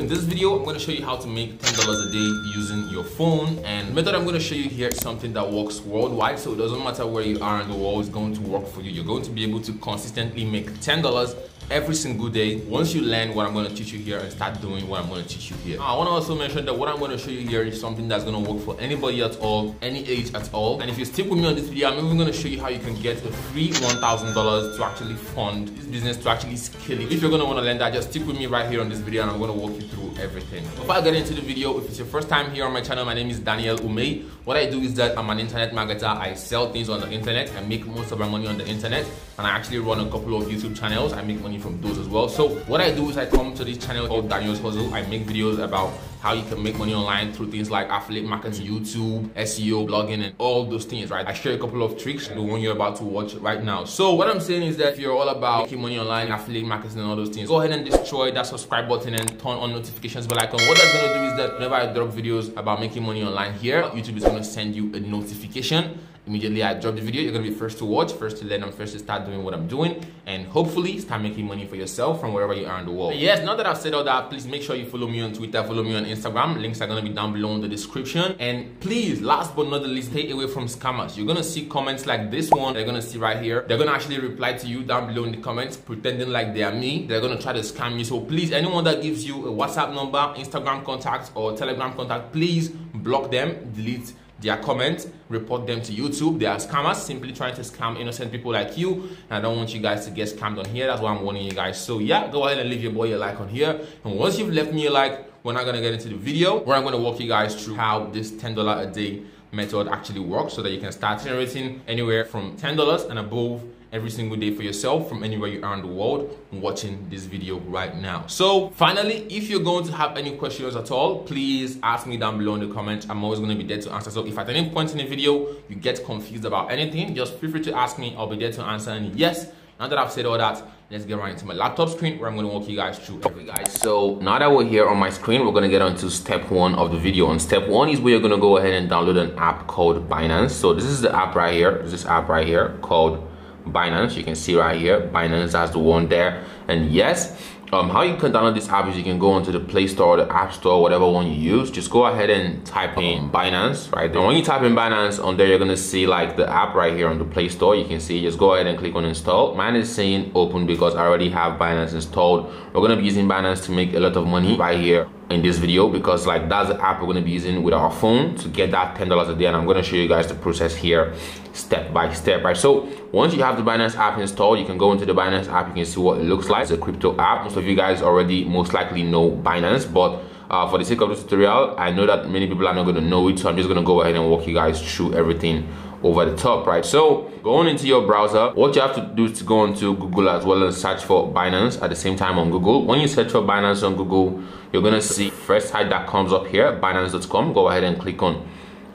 in this video, I'm gonna show you how to make $10 a day using your phone. And the method I'm gonna show you here is something that works worldwide. So it doesn't matter where you are in the world, it's going to work for you. You're going to be able to consistently make $10 every single day once you learn what I'm going to teach you here and start doing what I'm going to teach you here. Now, I want to also mention that what I'm going to show you here is something that's going to work for anybody at all, any age at all. And if you stick with me on this video, I'm even going to show you how you can get a free $1,000 to actually fund this business, to actually scale it. If you're going to want to learn that, just stick with me right here on this video and I'm going to walk you through everything. Before I get into the video, if it's your first time here on my channel, my name is Daniel Umeh. What I do is that I'm an internet marketer. I sell things on the internet. I make most of my money on the internet and I actually run a couple of YouTube channels. I make money from those as well. So what I do is I come to this channel called Daniel's Hustle. I make videos about how you can make money online through things like affiliate marketing, mm-hmm. YouTube, SEO, blogging, and all those things, right? I share a couple of tricks, the one you're about to watch right now. So what I'm saying is that if you're all about making money online, affiliate marketing, and all those things, go ahead and destroy that subscribe button and turn on notifications bell icon. What that's gonna do is that whenever I drop videos about making money online here, YouTube is gonna send you a notification immediately I drop the video, you're gonna be first to watch, first to learn, and first to start doing what I'm doing, and hopefully start making money for yourself from wherever you are in the world. But yes, now that I've said all that, please make sure you follow me on Twitter, follow me on Instagram. Links are gonna be down below in the description. And please, last but not the least, stay away from scammers. You're gonna see comments like this one, they're gonna see right here. They're gonna actually reply to you down below in the comments, pretending like they are me. They're gonna try to scam you. So please, anyone that gives you a WhatsApp number, Instagram contact, or Telegram contact, please block them, delete their comments, report them to YouTube. They are scammers simply trying to scam innocent people like you. And I don't want you guys to get scammed on here. That's why I'm warning you guys. So yeah, go ahead and leave your boy a like on here. And once you've left me a like, we're not gonna get into the video where I'm gonna walk you guys through how this $10 a day method actually works so that you can start generating anywhere from $10 and above every single day for yourself from anywhere you are in the world watching this video right now. So finally, if you're going to have any questions at all, please ask me down below in the comments. I'm always going to be there to answer. So if at any point in the video you get confused about anything, just feel free to ask me. I'll be there to answer. And yes, now that I've said all that, let's get right into my laptop screen where I'm going to walk you guys through every guys. So now that we're here on my screen, we're going to get on to step one of the video. And step one is where you're going to go ahead and download an app called Binance. So this is the app right here. This app right here called Binance. You can see right here, Binance has the one there. And yes, um, how you can download this app is you can go into the Play Store, the App Store, whatever one you use. Just go ahead and type in Binance, right? And when you type in Binance on there, you're gonna see like the app right here on the Play Store. You can see, just go ahead and click on install. Mine is saying open because I already have Binance installed. We're gonna be using Binance to make a lot of money right here in this video because like that's the app we're going to be using with our phone to get that $10 a day and I'm going to show you guys the process here step by step right so once you have the Binance app installed you can go into the Binance app you can see what it looks like it's a crypto app most of you guys already most likely know Binance but uh, for the sake of this tutorial I know that many people are not going to know it so I'm just going to go ahead and walk you guys through everything over the top, right? So going into your browser, what you have to do is to go into Google as well and search for Binance at the same time on Google. When you search for Binance on Google, you're gonna see first site that comes up here, Binance.com. Go ahead and click on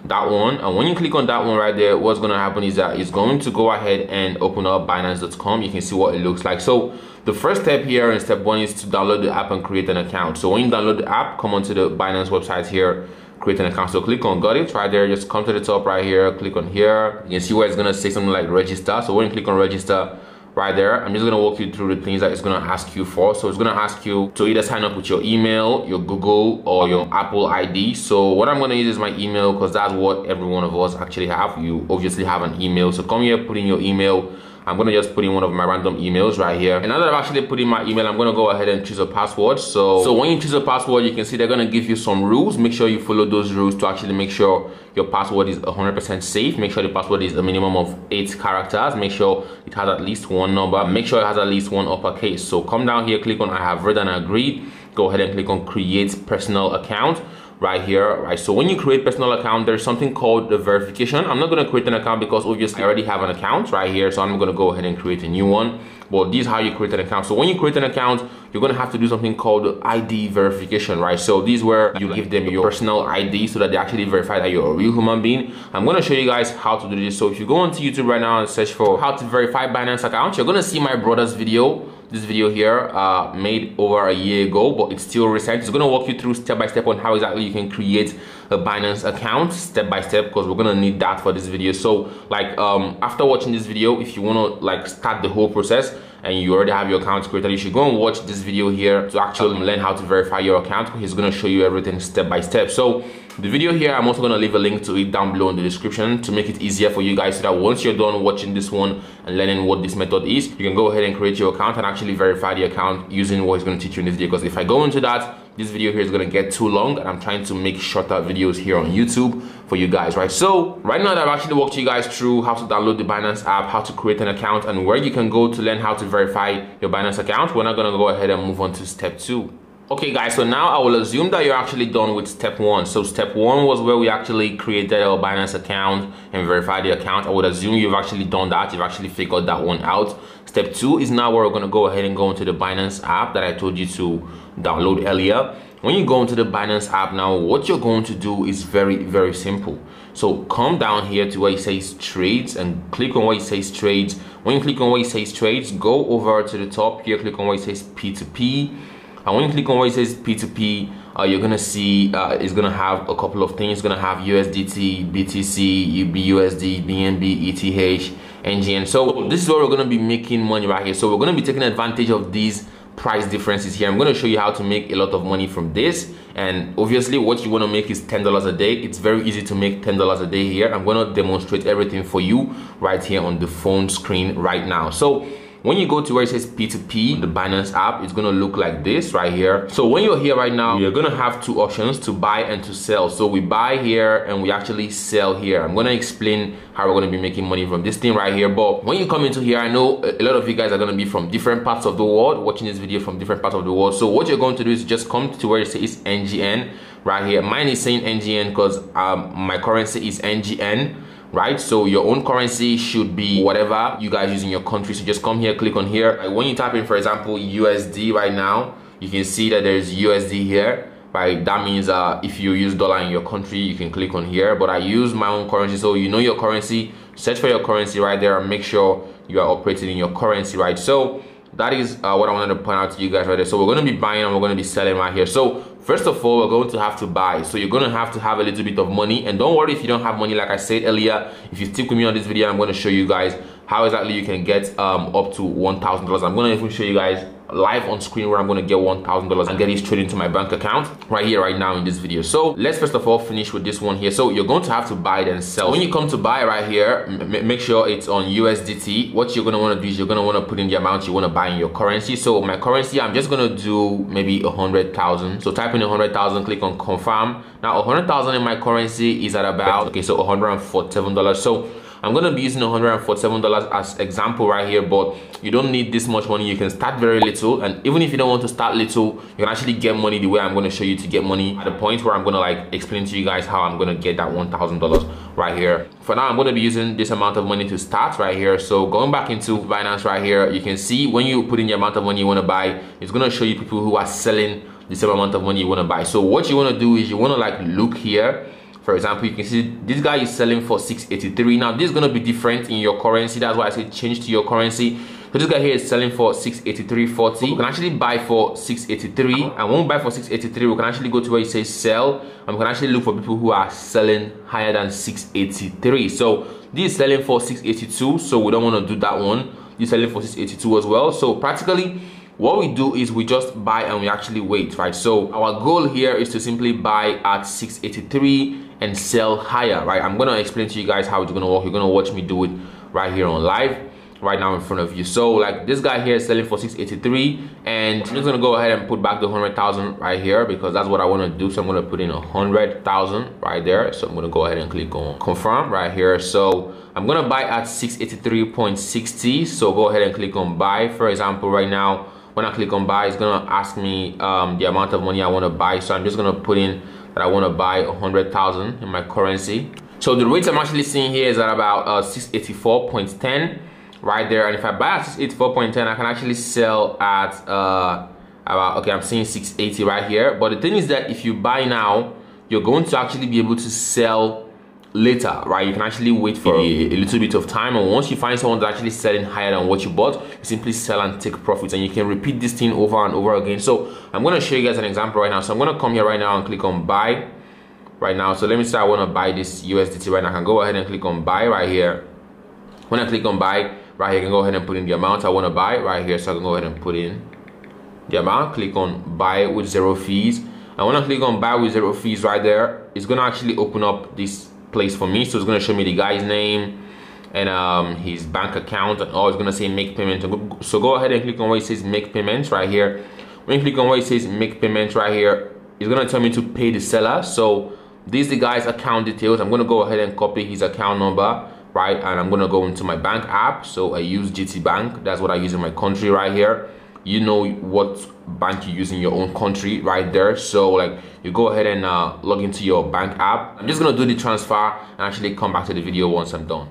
that one and when you click on that one right there what's going to happen is that it's going to go ahead and open up binance.com you can see what it looks like so the first step here in step one is to download the app and create an account so when you download the app come onto the binance website here create an account. So click on got it right there. Just come to the top right here. Click on here. You can see where it's gonna say something like register. So when you click on register right there, I'm just gonna walk you through the things that it's gonna ask you for. So it's gonna ask you to either sign up with your email, your Google, or your Apple ID. So what I'm gonna use is my email because that's what every one of us actually have. You obviously have an email. So come here, put in your email I'm gonna just put in one of my random emails right here. And now that I've actually put in my email, I'm gonna go ahead and choose a password. So, so when you choose a password, you can see they're gonna give you some rules. Make sure you follow those rules to actually make sure your password is 100% safe. Make sure the password is a minimum of eight characters. Make sure it has at least one number. Make sure it has at least one uppercase. So come down here, click on I have read and agreed. Go ahead and click on create personal account right here, right? So when you create personal account, there's something called the verification. I'm not gonna create an account because obviously I already have an account right here. So I'm gonna go ahead and create a new one. But this is how you create an account. So when you create an account, you're gonna have to do something called ID verification, right? So this is where you give them your personal ID so that they actually verify that you're a real human being. I'm gonna show you guys how to do this. So if you go onto YouTube right now and search for how to verify Binance account, you're gonna see my brother's video this video here uh, made over a year ago but it's still recent. It's going to walk you through step by step on how exactly you can create a Binance account step by step because we're gonna need that for this video so like um, after watching this video if you want to like start the whole process and you already have your account created, you should go and watch this video here to actually learn how to verify your account. He's gonna show you everything step by step. So the video here, I'm also gonna leave a link to it down below in the description to make it easier for you guys so that once you're done watching this one and learning what this method is, you can go ahead and create your account and actually verify the account using what he's gonna teach you in this video. Because if I go into that, this video here is gonna get too long and I'm trying to make shorter videos here on YouTube for you guys, right? So right now I've actually walked you guys through how to download the Binance app, how to create an account and where you can go to learn how to verify your Binance account. We're not gonna go ahead and move on to step two. Okay guys, so now I will assume that you're actually done with step one. So step one was where we actually created our Binance account and verified the account. I would assume you've actually done that. You've actually figured that one out. Step two is now where we're gonna go ahead and go into the Binance app that I told you to download earlier. When you go into the Binance app now, what you're going to do is very, very simple. So come down here to where it says trades and click on where it says trades. When you click on where it says trades, go over to the top here, click on where it says P2P. And when you click on where it says P2P, uh, you're gonna see uh, it's gonna have a couple of things. It's gonna have USDT, BTC, BUSD, BNB, ETH, NGN. So this is where we're gonna be making money right here. So we're gonna be taking advantage of these price differences here. I'm gonna show you how to make a lot of money from this. And obviously what you wanna make is $10 a day. It's very easy to make $10 a day here. I'm gonna demonstrate everything for you right here on the phone screen right now. So when you go to where it says P2P, the Binance app, it's gonna look like this right here. So when you're here right now, you're gonna have two options to buy and to sell. So we buy here and we actually sell here. I'm gonna explain how we're gonna be making money from this thing right here. But when you come into here, I know a lot of you guys are gonna be from different parts of the world, watching this video from different parts of the world. So what you're going to do is just come to where it says NGN right here. Mine is saying NGN because um, my currency is NGN right? So your own currency should be whatever you guys use in your country. So just come here, click on here. Like when you type in, for example, USD right now, you can see that there's USD here. Right, that means uh, if you use dollar in your country, you can click on here. But I use my own currency, so you know your currency. Search for your currency right there, and make sure you are operating in your currency, right? So that is uh, what I wanted to point out to you guys right there. So we're going to be buying and we're going to be selling right here. So First of all, we're going to have to buy. So you're going to have to have a little bit of money. And don't worry if you don't have money. Like I said earlier, if you stick with me on this video, I'm going to show you guys how exactly you can get um, up to $1,000. I'm going to even show you guys live on screen where I'm to get $1,000 and get it straight into my bank account right here, right now in this video. So let's first of all finish with this one here. So you're going to have to buy then sell. When you come to buy right here, make sure it's on USDT. What you're want to do is you're want to put in the amount you want to buy in your currency. So my currency, I'm just to do maybe a 100,000. So type in a 100,000, click on confirm. Now a 100,000 in my currency is at about, okay, so $147. So I'm gonna be using $147 as example right here, but you don't need this much money. You can start very little, and even if you don't want to start little, you can actually get money the way I'm gonna show you to get money at the point where I'm gonna like explain to you guys how I'm gonna get that $1,000 right here. For now, I'm gonna be using this amount of money to start right here. So going back into Binance right here, you can see when you put in the amount of money you wanna buy, it's gonna show you people who are selling the same amount of money you want to buy so what you want to do is you want to like look here for example, you can see this guy is selling for 683. Now, this is going to be different in your currency. That's why I say change to your currency. So this guy here is selling for 683.40. We can actually buy for 683. And when we buy for 683, we can actually go to where it says sell. And we can actually look for people who are selling higher than 683. So this is selling for 682. So we don't want to do that one. This is selling for 682 as well. So practically, what we do is we just buy and we actually wait right so our goal here is to simply buy at 683 and sell higher right? I'm gonna explain to you guys how it's gonna work. You're gonna watch me do it right here on live right now in front of you. So like this guy here is selling for 683 and i'm just gonna go ahead and put back the 100,000 right here because that's what i want to do. So i'm gonna put in a 100,000 right there. So i'm gonna go ahead and click on confirm right here. So i'm gonna buy at 683.60 so go ahead and click on buy. For example right now when I click on buy, it's gonna ask me um, the amount of money I wanna buy. So I'm just gonna put in that I wanna buy 100,000 in my currency. So the rate I'm actually seeing here is at about uh, 684.10 right there. And if I buy at 684.10, I can actually sell at uh, about, okay, I'm seeing 680 right here. But the thing is that if you buy now, you're going to actually be able to sell later, right? You can actually wait for a, a, little bit of time. And once you find someone that's actually selling higher than what you bought, you simply sell and take profits. And you can repeat this thing over and over again. So I'm going to show you guys an example right now. So I'm going to come here right now and click on buy right now. So let me say I want to buy this USDT right now. I can go ahead and click on buy right here. When I click on buy, right here, I can go ahead and put in the amount I want to buy right here. So I can go ahead and put in the amount, click on buy with zero fees. And when I click on buy with zero fees right there, it's gonna actually open up this place for me. So it's gonna show me the guy's name and um, his bank account and all. It's gonna say make payment. So go ahead and click on where it says make payments right here. When you click on where it says make payments right here, it's gonna tell me to pay the seller. So these the guy's account details. I'm gonna go ahead and copy his account number right and I'm gonna go into my bank app so I use GT Bank that's what I use in my country right here you know what bank you use in your own country right there. So like you go ahead and uh, log into your bank app. I'm just gonna do the transfer and actually come back to the video once I'm done.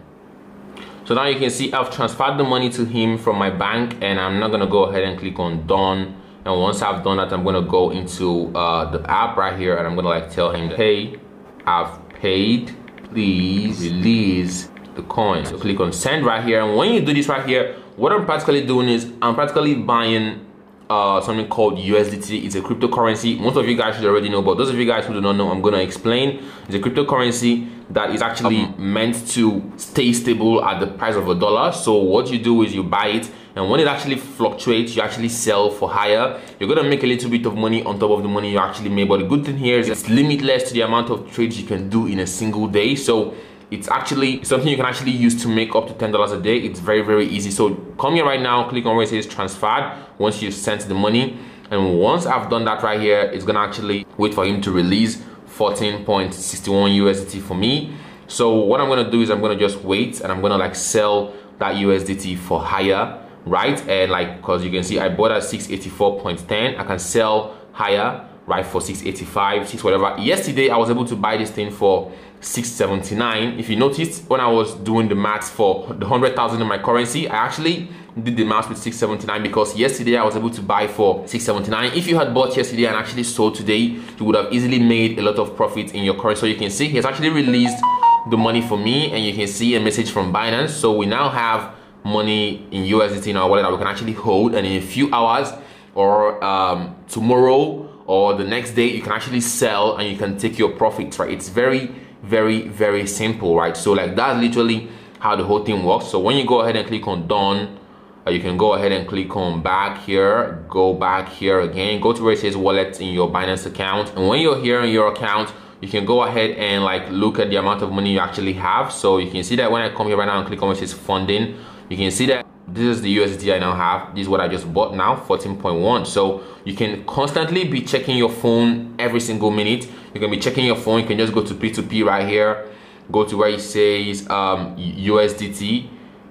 So now you can see I've transferred the money to him from my bank and I'm not gonna go ahead and click on done. And once I've done that I'm gonna go into uh, the app right here and I'm gonna like tell him hey I've paid. Please release the coin. So click on send right here. And when you do this right here, what I'm practically doing is I'm practically buying uh, something called USDT. It's a cryptocurrency. Most of you guys should already know, but those of you guys who do not know, I'm gonna explain. It's a cryptocurrency that is actually um, meant to stay stable at the price of a dollar. So what you do is you buy it, and when it actually fluctuates, you actually sell for higher. You're gonna make a little bit of money on top of the money you actually made. But the good thing here is it's limitless to the amount of trades you can do in a single day. So it's actually something you can actually use to make up to $10 a day. It's very, very easy. So come here right now, click on where it says transferred once you've sent the money. And once I've done that right here, it's gonna actually wait for him to release 14.61 USDT for me. So what I'm gonna do is I'm gonna just wait and I'm gonna like sell that USDT for higher, right? And like, cause you can see I bought at 684.10, I can sell higher, right? For 685, 6 whatever. Yesterday, I was able to buy this thing for 679 if you noticed when i was doing the maths for the 100,000 in my currency i actually did the math with 679 because yesterday i was able to buy for 679 if you had bought yesterday and actually sold today you would have easily made a lot of profit in your currency so you can see he has actually released the money for me and you can see a message from binance so we now have money in usdt in our wallet that we can actually hold and in a few hours or um, tomorrow or the next day you can actually sell and you can take your profits right? It's very very very simple right? So like that's literally how the whole thing works. So when you go ahead and click on done uh, you can go ahead and click on back here go back here again go to where it says wallet in your binance account. And when you're here in your account you can go ahead and like look at the amount of money you actually have. So you can see that when i come here right now and click on where it says funding you can see that this is the USDT I now have. This is what I just bought now, 14.1. So you can constantly be checking your phone every single minute. You can be checking your phone. You can just go to P2P right here. Go to where it says um, USDT.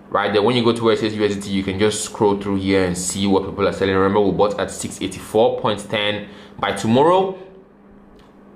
Right there, when you go to where it says USDT, you can just scroll through here and see what people are selling. Remember, we bought at 684.10. By tomorrow,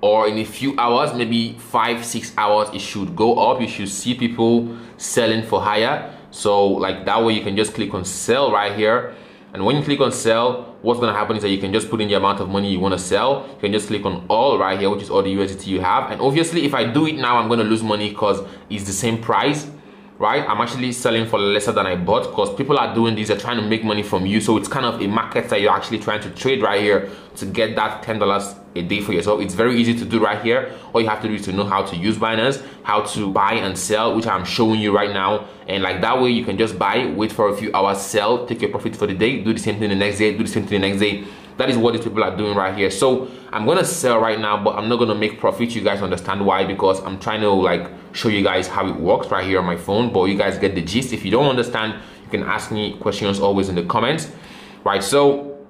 or in a few hours maybe five six hours it should go up you should see people selling for higher so like that way you can just click on sell right here. And when you click on sell what's to happen is that you can just put in the amount of money you want to sell. You can just click on all right here which is all the USDT you have. And obviously if I do it now I'm to lose money because it's the same price right? I'm actually selling for lesser than i bought because people are doing these they're trying to make money from you. So it's kind of a market that you're actually trying to trade right here to get that ten dollars a day for yourself it's very easy to do right here. All you have to do is to know how to use binance how to buy and sell which i'm showing you right now. And like that way you can just buy wait for a few hours sell take your profit for the day do the same thing the next day do the same thing the next day that is what these people are doing right here. So i'm gonna sell right now but i'm not gonna make profit. You guys understand why? Because i'm trying to like show you guys how it works right here on my phone. But you guys get the gist. If you don't understand you can ask me questions always in the comments. Right so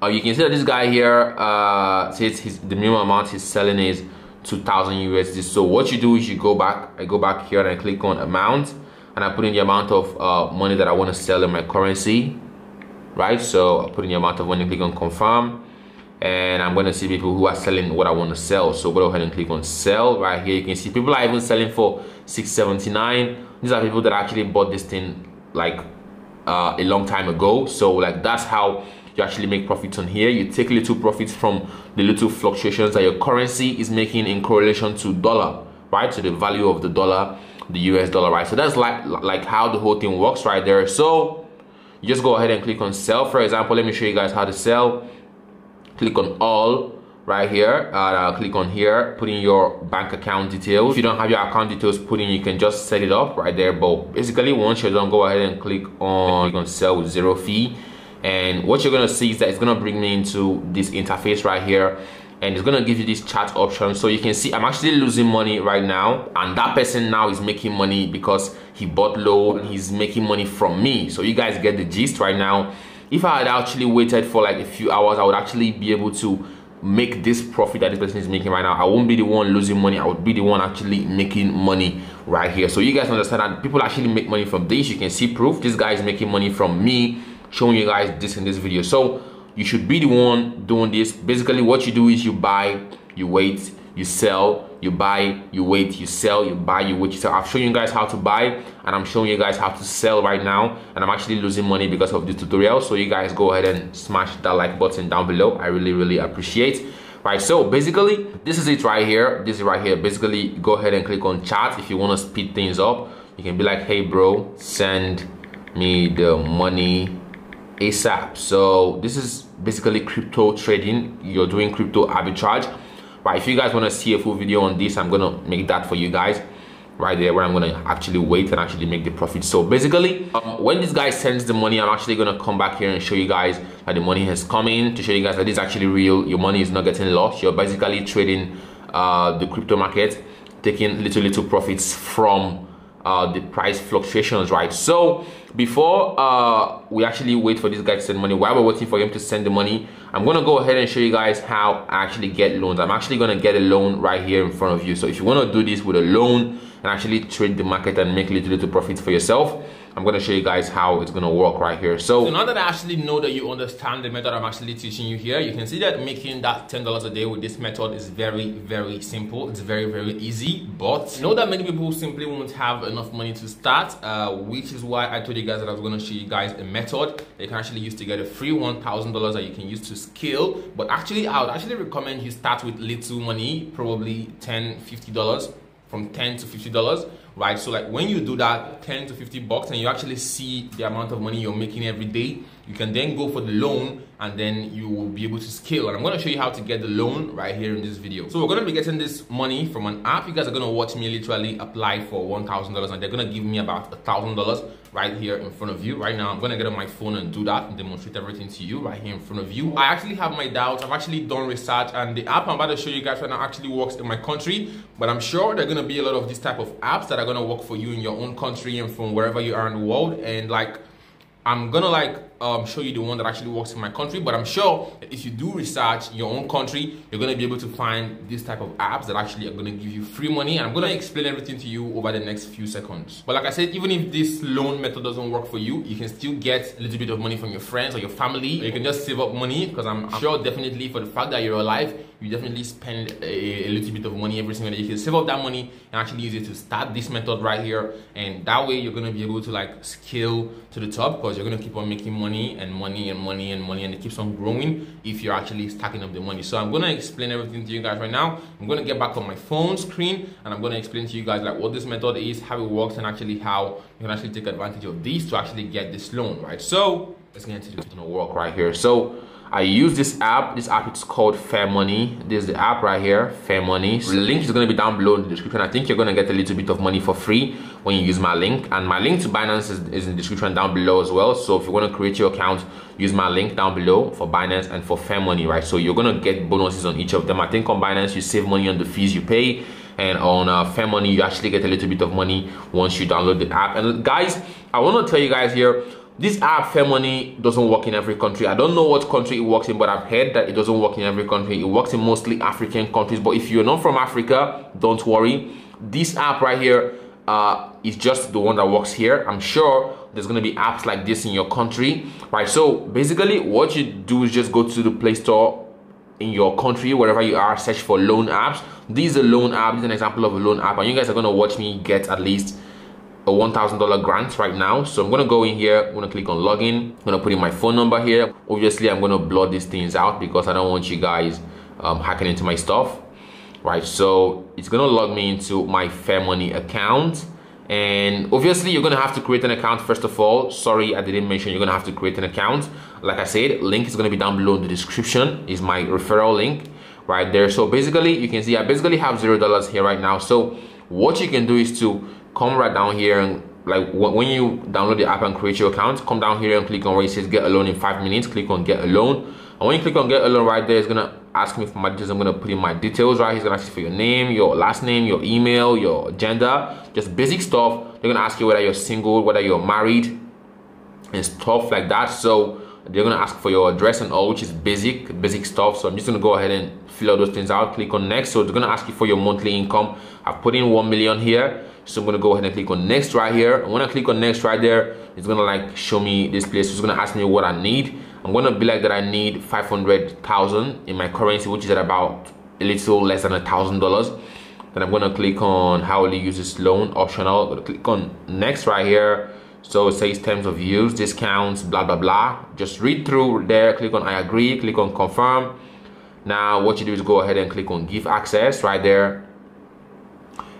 uh, you can see that this guy here uh says his the minimum amount he's selling is 2000 USD so what you do is you go back I go back here and I click on amount and I put in the amount of uh, money that I want to sell in my currency right? So I put in the amount of money click on confirm and I'm gonna see people who are selling what I want to sell. So go ahead and click on sell right here. You can see people are even selling for 679 these are people that actually bought this thing like uh, a long time ago. So like that's how you actually make profits on here. You take little profits from the little fluctuations that your currency is making in correlation to dollar right? To the value of the dollar the US dollar right? So that's like like how the whole thing works right there. So you just go ahead and click on sell. For example let me show you guys how to sell. Click on all right here. Uh, click on here. Put in your bank account details. If you don't have your account details put in you can just set it up right there. But basically once you're done go ahead and click on click on sell with zero fee. And what you're gonna see is that it's gonna bring me into this interface right here and it's gonna give you this chat option. So you can see i'm actually losing money right now and that person now is making money because he bought low and he's making money from me. So you guys get the gist right now. If i had actually waited for like a few hours i would actually be able to make this profit that this person is making right now. I won't be the one losing money. I would be the one actually making money right here. So you guys understand that people actually make money from this. You can see proof. This guy is making money from me showing you guys this in this video. So you should be the one doing this. Basically what you do is you buy you wait you sell you buy you wait you sell you buy you wait you sell. I've shown you guys how to buy and i'm showing you guys how to sell right now and i'm actually losing money because of this tutorial so you guys go ahead and smash that like button down below. I really really appreciate. Right so basically this is it right here. This is right here. Basically go ahead and click on chat if you want to speed things up. You can be like hey bro send me the money ASAP. So this is basically crypto trading. You're doing crypto arbitrage. Right, if you guys want to see a full video on this, I'm gonna make that for you guys right there where I'm gonna actually wait and actually make the profit. So basically, um, when this guy sends the money, I'm actually gonna come back here and show you guys that the money has come in to show you guys that is actually real. Your money is not getting lost. You're basically trading uh, the crypto market, taking little little profits from uh, the price fluctuations, right? So before uh, we actually wait for this guy to send money, while we're waiting for him to send the money, I'm gonna go ahead and show you guys how I actually get loans. I'm actually gonna get a loan right here in front of you. So if you wanna do this with a loan and actually trade the market and make little little profits for yourself, I'm going to show you guys how it's going to work right here. So, so, now that I actually know that you understand the method I'm actually teaching you here, you can see that making that $10 a day with this method is very, very simple. It's very, very easy, but know that many people simply won't have enough money to start, uh, which is why I told you guys that I was going to show you guys a method that you can actually use to get a free $1,000 that you can use to scale. But actually, I would actually recommend you start with little money, probably 10 $50 from 10 to 50 dollars right? So like when you do that 10 to 50 bucks and you actually see the amount of money you're making every day you can then go for the loan and then you will be able to scale. And i'm going to show you how to get the loan right here in this video. So we're going to be getting this money from an app. You guys are going to watch me literally apply for one thousand dollars and they're going to give me about a thousand dollars right here in front of you. Right now i'm to get on my phone and do that and demonstrate everything to you right here in front of you. I actually have my doubts. I've actually done research and the app i'm about to show you guys right now actually works in my country but i'm sure there are to be a lot of this type of apps that are to work for you in your own country and from wherever you are in the world. And like I'm gonna like um, show you the one that actually works in my country, but I'm sure if you do research your own country, you're gonna be able to find this type of apps that actually are gonna give you free money. And I'm gonna explain everything to you over the next few seconds. But like I said, even if this loan method doesn't work for you, you can still get a little bit of money from your friends or your family. Or you can just save up money because I'm sure definitely for the fact that you're alive, you definitely spend a, a, little bit of money every single day. You can save up that money and actually use it to start this method right here. And that way you're gonna be able to like scale to the top because you're gonna keep on making money and money and money and money and it keeps on growing if you're actually stacking up the money. So I'm gonna explain everything to you guys right now. I'm gonna get back on my phone screen and I'm gonna explain to you guys like what this method is, how it works, and actually how you can actually take advantage of these to actually get this loan, right? So let's get into gonna work right here. So I use this app. This app is called Fair Money. This is the app right here, Fair Money. The link is to be down below in the description. I think you're to get a little bit of money for free when you use my link. And my link to Binance is, is in the description down below as well. So if you want to create your account, use my link down below for Binance and for Fair Money, right? So you're to get bonuses on each of them. I think on Binance, you save money on the fees you pay and on uh, Fair Money, you actually get a little bit of money once you download the app. And guys, I want to tell you guys here, this app fair money doesn't work in every country. I don't know what country it works in but i've heard that it doesn't work in every country. It works in mostly african countries. But if you're not from africa don't worry. This app right here uh, is just the one that works here. I'm sure there's going to be apps like this in your country. Right so basically what you do is just go to the play store in your country wherever you are search for loan apps. This is a loan app. This is an example of a loan app and you guys are going to watch me get at least a $1,000 grant right now. So I'm gonna go in here, I'm gonna click on login. I'm gonna put in my phone number here. Obviously, I'm gonna blur these things out because I don't want you guys um, hacking into my stuff, right? So it's gonna log me into my Fair Money account. And obviously, you're gonna have to create an account first of all. Sorry, I didn't mention you're gonna have to create an account. Like I said, link is gonna be down below in the description, is my referral link right there so basically you can see i basically have zero dollars here right now so what you can do is to come right down here and like when you download the app and create your account come down here and click on where it says get a loan in five minutes click on get a loan. And when you click on get a loan right there it's gonna ask me for my details. I'm gonna put in my details right he's gonna ask you for your name your last name your email your gender just basic stuff. They're gonna ask you whether you're single whether you're married and stuff like that. So they're gonna ask for your address and all which is basic basic stuff. So i'm just gonna go ahead and fill out those things out click on next. So they're gonna ask you for your monthly income. I've put in 1 million here so i'm gonna go ahead and click on next right here. And when i click on next right there it's gonna like show me this place. It's gonna ask me what i need. I'm gonna be like that i need 500,000 in my currency which is at about a little less than a thousand dollars. Then i'm gonna click on how will you use this loan optional I'm click on next right here. So it says terms of use discounts blah blah blah. Just read through there. Click on i agree. Click on confirm now what you do is go ahead and click on give access right there.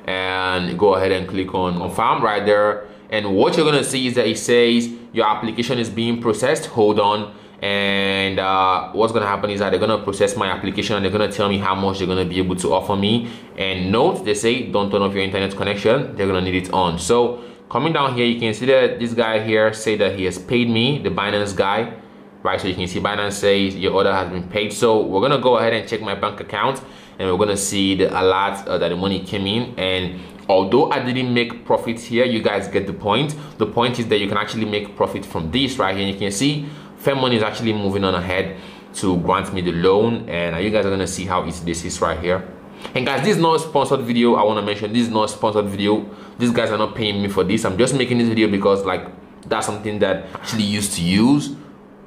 And go ahead and click on confirm right there. And what you're gonna see is that it says your application is being processed. Hold on. And uh, what's gonna happen is that they're gonna process my application and they're gonna tell me how much they're gonna be able to offer me. And note they say don't turn off your internet connection. They're gonna need it on. So coming down here you can see that this guy here say that he has paid me the binance guy right so you can see binance says your order has been paid. So we're gonna go ahead and check my bank account and we're gonna see the alert uh, that the money came in. And although i didn't make profits here you guys get the point. The point is that you can actually make profit from this right here. And you can see Fair Money is actually moving on ahead to grant me the loan. And uh, you guys are gonna see how easy this is right here. And guys this is not a sponsored video. I want to mention this is not a sponsored video. These guys are not paying me for this. I'm just making this video because like that's something that I actually used to use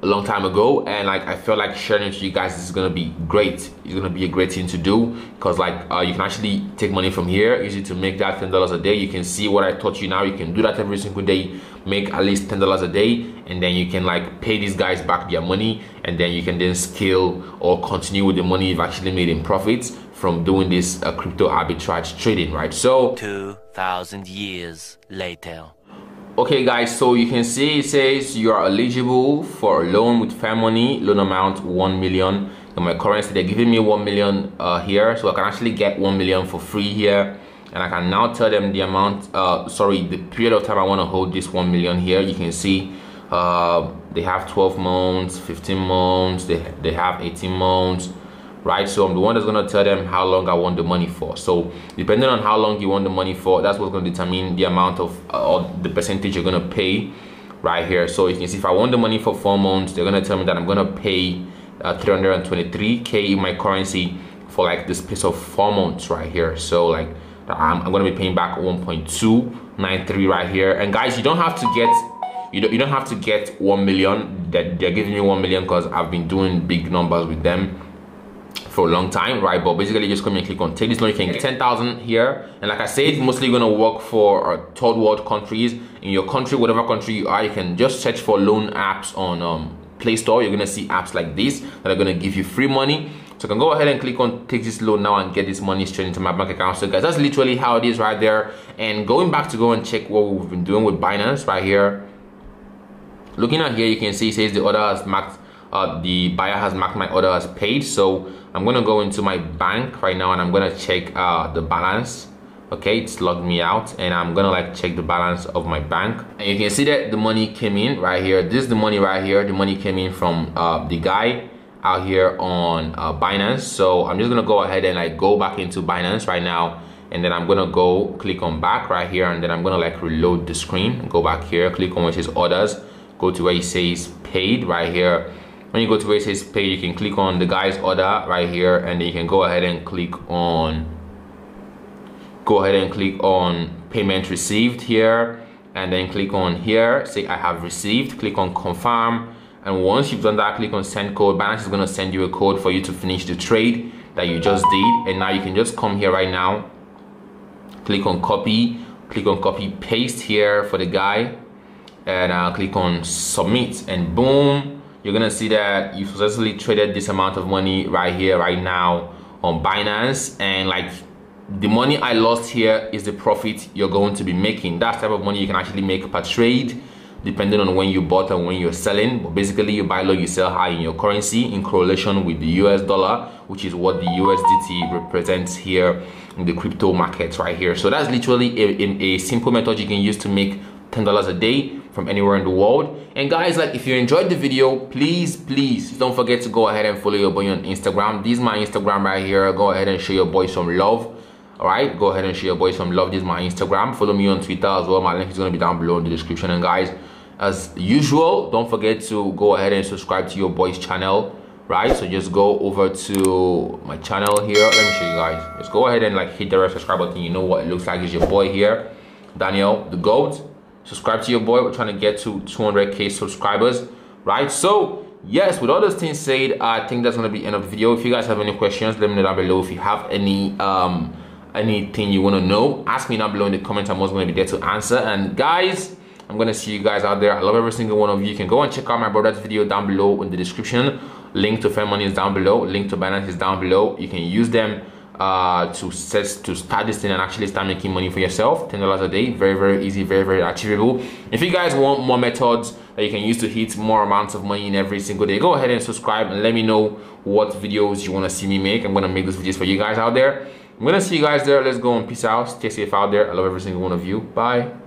a long time ago and like i feel like sharing it to you guys is gonna be great it's gonna be a great thing to do because like uh, you can actually take money from here use it to make that ten dollars a day you can see what i taught you now you can do that every single day make at least ten dollars a day and then you can like pay these guys back their money and then you can then scale or continue with the money you've actually made in profits from doing this uh, crypto arbitrage trading, right? So 2000 years later. Okay guys, so you can see it says you are eligible for a loan with Fairmoney, loan amount 1 million. In my currency, they're giving me 1 million uh, here, so I can actually get 1 million for free here. And I can now tell them the amount, uh, sorry, the period of time I want to hold this 1 million here. You can see uh, they have 12 months, 15 months, they, they have 18 months, right? So I'm the one that's gonna tell them how long I want the money for. So depending on how long you want the money for, that's what's gonna determine the amount of uh, or the percentage you're gonna pay right here. So you can see if I want the money for four months, they're gonna tell me that I'm gonna pay uh, 323k in my currency for like this piece of four months right here. So like I'm, I'm gonna be paying back 1.293 right here. And guys, you don't have to get you don't, you don't have to get 1 million that they're giving me 1 million because I've been doing big numbers with them for a long time, right? But basically just come and click on take this loan. You can get 10,000 here. And like I said, mostly gonna work for uh, third world countries. In your country, whatever country you are, you can just search for loan apps on um, Play Store. You're gonna see apps like this that are gonna give you free money. So I can go ahead and click on take this loan now and get this money straight into my bank account. So guys, that's literally how it is right there. And going back to go and check what we've been doing with Binance right here. Looking at here, you can see it says the order has marked uh, the buyer has marked my order as paid so I'm gonna go into my bank right now and I'm gonna check uh, the balance. Okay it's logged me out and I'm gonna like check the balance of my bank. And you can see that the money came in right here. This is the money right here. The money came in from uh, the guy out here on uh, Binance. So I'm just gonna go ahead and like go back into Binance right now and then I'm gonna go click on back right here and then I'm gonna like reload the screen. Go back here click on it says orders. Go to where it says paid right here when you go to says pay you can click on the guy's order right here and then you can go ahead and click on go ahead and click on payment received here and then click on here say I have received. Click on confirm and once you've done that click on send code. Binance is going to send you a code for you to finish the trade that you just did. And now you can just come here right now click on copy click on copy paste here for the guy and uh, click on submit and boom you're gonna see that you successfully traded this amount of money right here right now on Binance and like the money I lost here is the profit you're going to be making that type of money you can actually make per trade depending on when you bought and when you're selling. But basically, you buy low, you sell high in your currency in correlation with the US dollar, which is what the USDT represents here in the crypto markets right here. So that's literally a, a simple method you can use to make $10 a day from anywhere in the world. And guys, like if you enjoyed the video, please, please don't forget to go ahead and follow your boy on Instagram. This is my Instagram right here. Go ahead and show your boy some love. All right, go ahead and show your boy some love. This is my Instagram. Follow me on Twitter as well. My link is gonna be down below in the description. And guys, as usual, don't forget to go ahead and subscribe to your boy's channel right so just go over to my channel here let me show you guys just go ahead and like hit the red subscribe button you know what it looks like is your boy here daniel the goat subscribe to your boy. We're trying to get to 200k subscribers right? So yes with all those things said i think that's going to be end of the video. If you guys have any questions let me know down below. If you have any um anything you want to know ask me down below in the comments. I'm always going to be there to answer. And guys i'm gonna see you guys out there. I love every single one of you. You can go and check out my brother's video down below in the description. Link to Fairmoney is down below. Link to Binance is down below. You can use them uh, to set to start this thing and actually start making money for yourself ten dollars a day very very easy very very achievable. If you guys want more methods that you can use to hit more amounts of money in every single day go ahead and subscribe and let me know what videos you want to see me make. I'm gonna make those videos for you guys out there. I'm gonna see you guys there. Let's go and peace out. Stay safe out there. I love every single one of you. Bye